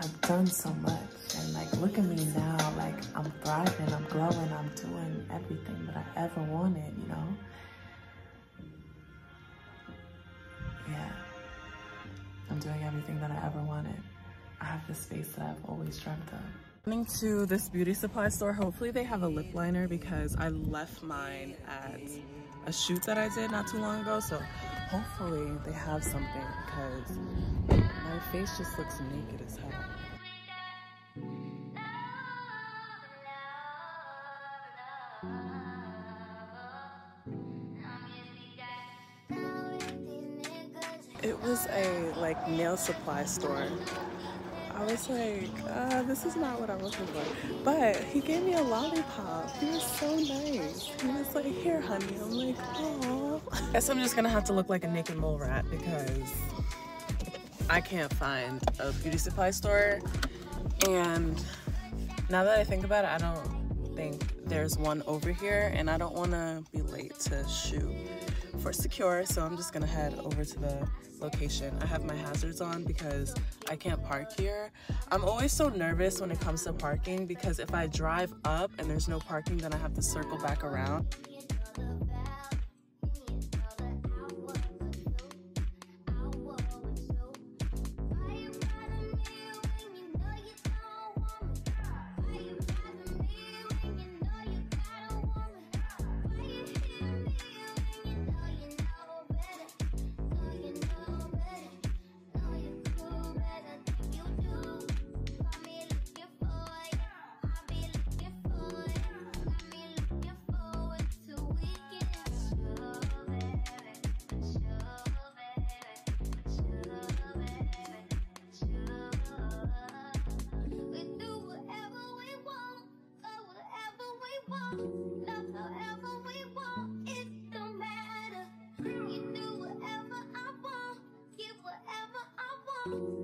I've done so much. And like, look at me now. Like, I'm thriving, I'm glowing, I'm doing everything that I ever wanted, you know? Yeah. I'm doing everything that I ever wanted. I have the space that I've always dreamt of. Coming to this beauty supply store. Hopefully they have a lip liner because I left mine at a shoot that I did not too long ago. So hopefully they have something because my face just looks naked as hell. It was a like nail supply store. I was like, uh, this is not what I was looking for. But he gave me a lollipop. He was so nice. He was like, here, honey. I'm like, oh. Guess I'm just gonna have to look like a naked mole rat because I can't find a beauty supply store. And now that I think about it, I don't think there's one over here and I don't wanna be late to shoot for secure so I'm just gonna head over to the location. I have my hazards on because I can't park here. I'm always so nervous when it comes to parking because if I drive up and there's no parking then I have to circle back around Thank you.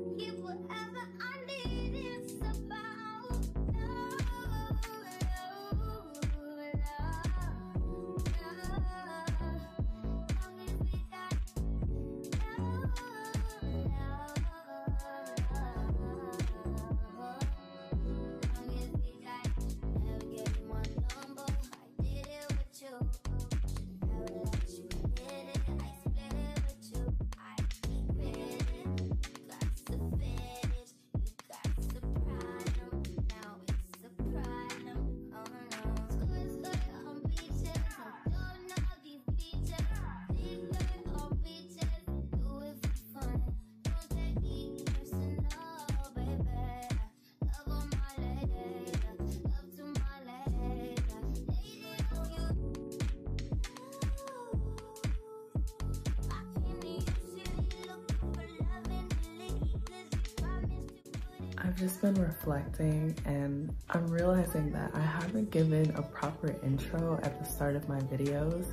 I've just been reflecting and I'm realizing that I haven't given a proper intro at the start of my videos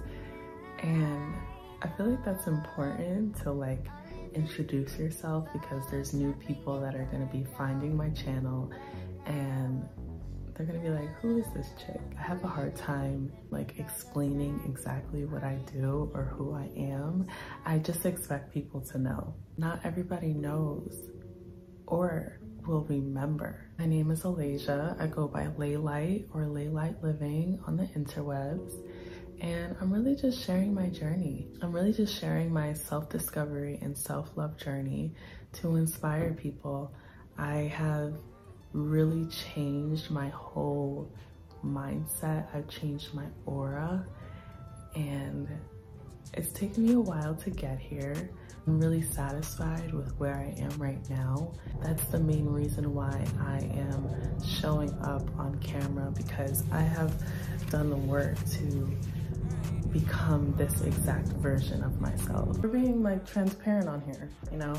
and I feel like that's important to like introduce yourself because there's new people that are going to be finding my channel and they're gonna be like, who is this chick? I have a hard time like explaining exactly what I do or who I am. I just expect people to know. Not everybody knows or will remember. My name is Alaysia. I go by Laylight or Laylight Living on the interwebs. And I'm really just sharing my journey. I'm really just sharing my self-discovery and self-love journey to inspire people. I have really changed my whole mindset. I've changed my aura and it's taken me a while to get here. I'm really satisfied with where I am right now. That's the main reason why I am showing up on camera because I have done the work to become this exact version of myself. We're being like transparent on here, you know?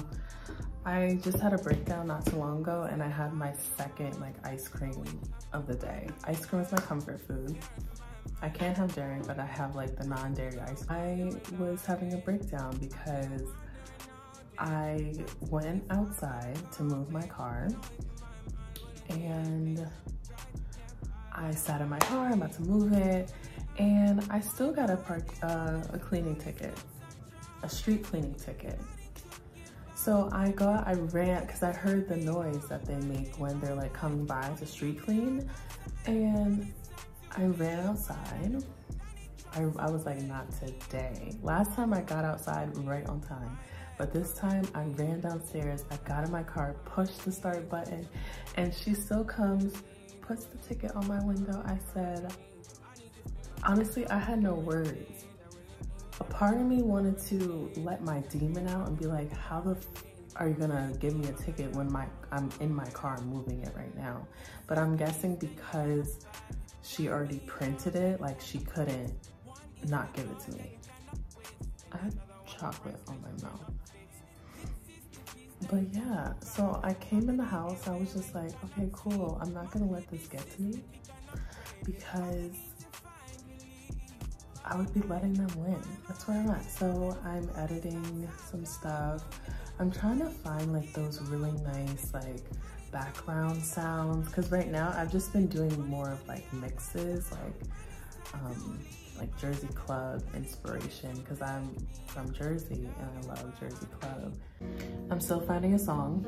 I just had a breakdown not too long ago and I had my second like ice cream of the day. Ice cream is my comfort food. I can't have dairy, but I have like the non-dairy ice. I was having a breakdown because I went outside to move my car and I sat in my car, I'm about to move it, and I still got a, park, uh, a cleaning ticket, a street cleaning ticket. So I got, I ran, cause I heard the noise that they make when they're like coming by to street clean. And I ran outside. I, I was like, not today. Last time I got outside right on time. But this time I ran downstairs, I got in my car, pushed the start button, and she still comes, puts the ticket on my window. I said, honestly, I had no words. A part of me wanted to let my demon out and be like, how the are you gonna give me a ticket when my I'm in my car moving it right now? But I'm guessing because she already printed it, like she couldn't not give it to me. I had chocolate on my mouth. But yeah, so I came in the house, I was just like, okay, cool. I'm not gonna let this get to me because I would be letting them win. That's where I'm at. So I'm editing some stuff. I'm trying to find like those really nice like background sounds because right now I've just been doing more of like mixes like um, like Jersey Club inspiration because I'm from Jersey and I love Jersey Club. I'm still finding a song.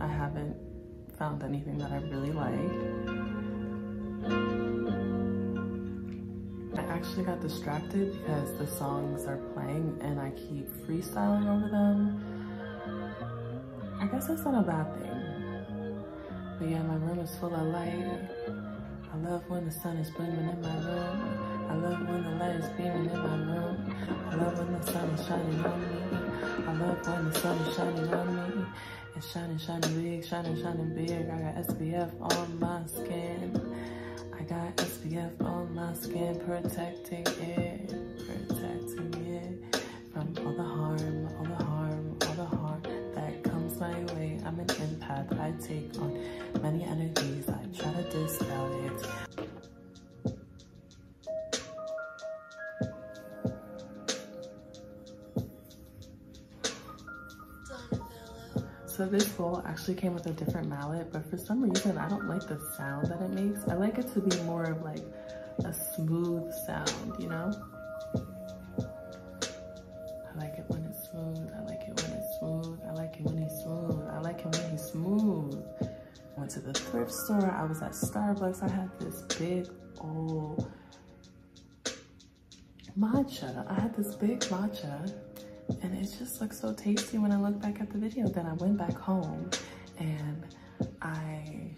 I haven't found anything that I really like. I actually got distracted because the songs are playing and I keep freestyling over them. I guess that's not a bad thing. But yeah, my room is full of light. I love when the sun is beaming in my room. I love when the light is beaming in my room. I love when the sun is shining on me. I love when the sun is shining on me. It's shining, shining big, shining, shining big. I got SPF on my skin. I got SPF on my skin, protecting it, empath. I take on many energies. I try to dispel it. So this bowl actually came with a different mallet, but for some reason, I don't like the sound that it makes. I like it to be more of like a smooth sound, thrift store. I was at Starbucks. I had this big old matcha. I had this big matcha and it just looks so tasty when I look back at the video. Then I went back home and I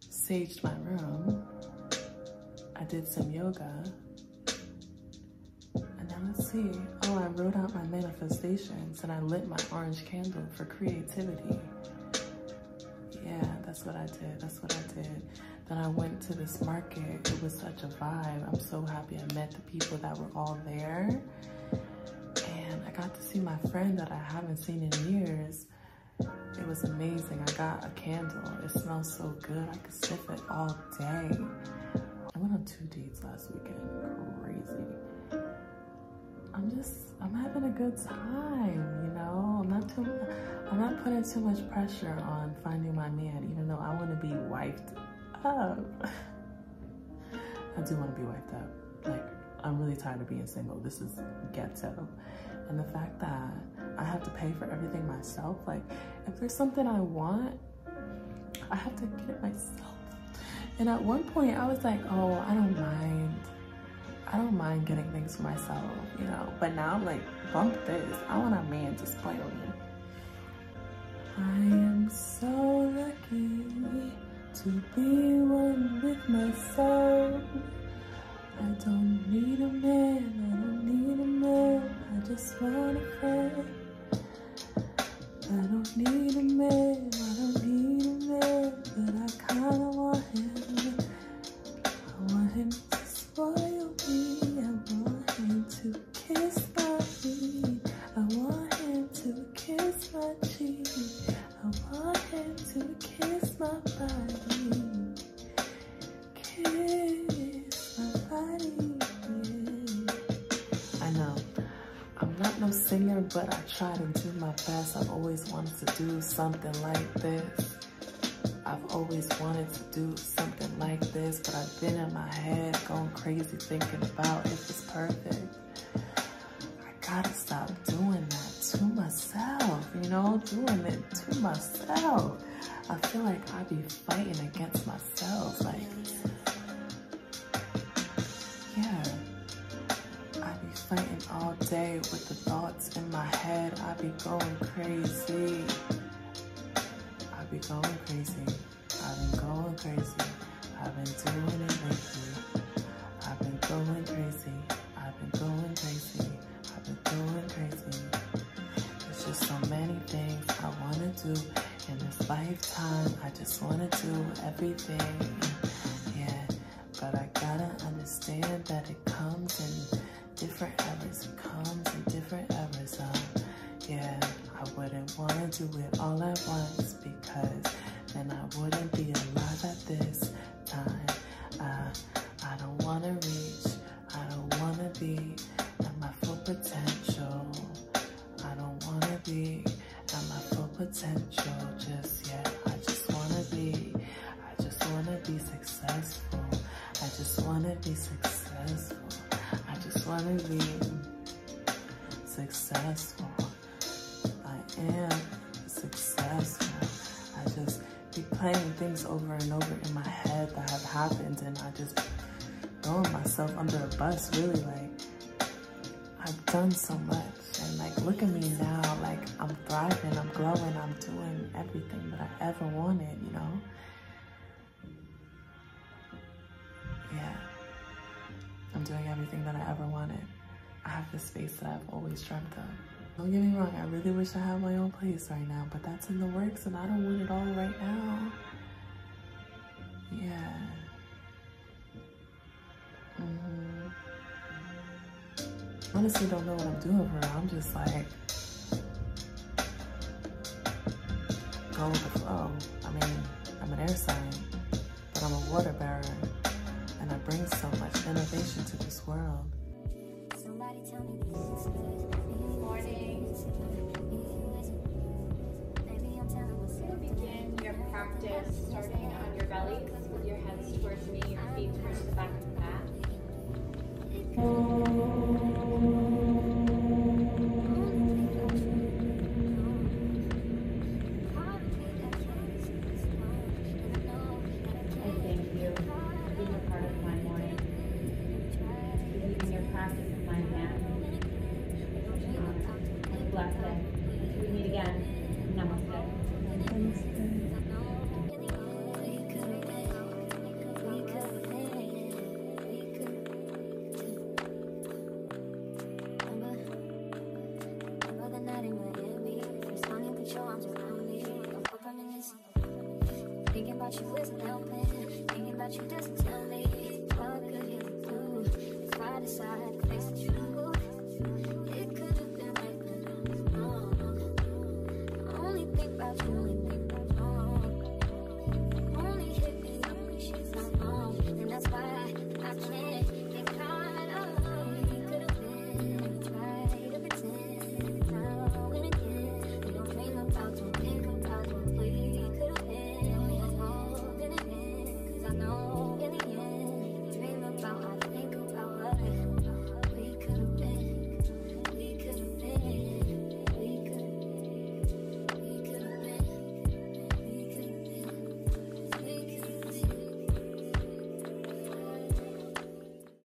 saged my room. I did some yoga. And now let's see. Oh, I wrote out my manifestations and I lit my orange candle for creativity. That's what I did. That's what I did. Then I went to this market. It was such a vibe. I'm so happy I met the people that were all there And I got to see my friend that I haven't seen in years. It was amazing. I got a candle. It smells so good. I could sniff it all day. I went on two dates last weekend. Crazy. I'm just, I'm having a good time, you know? I'm not too, I'm not putting too much pressure on finding my man, even though I want to be wiped up. I do want to be wiped up. Like, I'm really tired of being single. This is ghetto. And the fact that I have to pay for everything myself, like if there's something I want, I have to get it myself. And at one point I was like, oh, I don't mind. I don't mind getting things for myself, you know? But now I'm like, bump this. I want a man to spoil me. I am so lucky to be one with myself. Singer, but I try to do my best. I've always wanted to do something like this. I've always wanted to do something like this, but I've been in my head going crazy thinking about if it's perfect. I gotta stop doing that know, doing it to myself. I feel like I be fighting against myself. Like, yeah. I be fighting all day with the thoughts in my head. I be going crazy. I be going crazy. I've been going crazy. I've been doing it lately. I've been going crazy. I've been going crazy. Do in this lifetime. I just want to do everything. Yeah, but I gotta understand that it playing things over and over in my head that have happened and I just throwing myself under a bus really like I've done so much and like look at me now like I'm thriving I'm glowing I'm doing everything that I ever wanted you know? Yeah. I'm doing everything that I ever wanted. I have the space that I've always dreamt of don't get me wrong, I really wish I had my own place right now, but that's in the works and I don't want it all right now. Yeah. Mm -hmm. Honestly, don't know what I'm doing for her. I'm just like, go with the flow. I mean, I'm an air sign, but I'm a water bearer, and I bring so much innovation to this world. Practice starting on your bellies with your heads towards me, your feet towards the back of the mat. About you isn't helping. Thinking about you doesn't tell me what could you do if I decide to face the truth.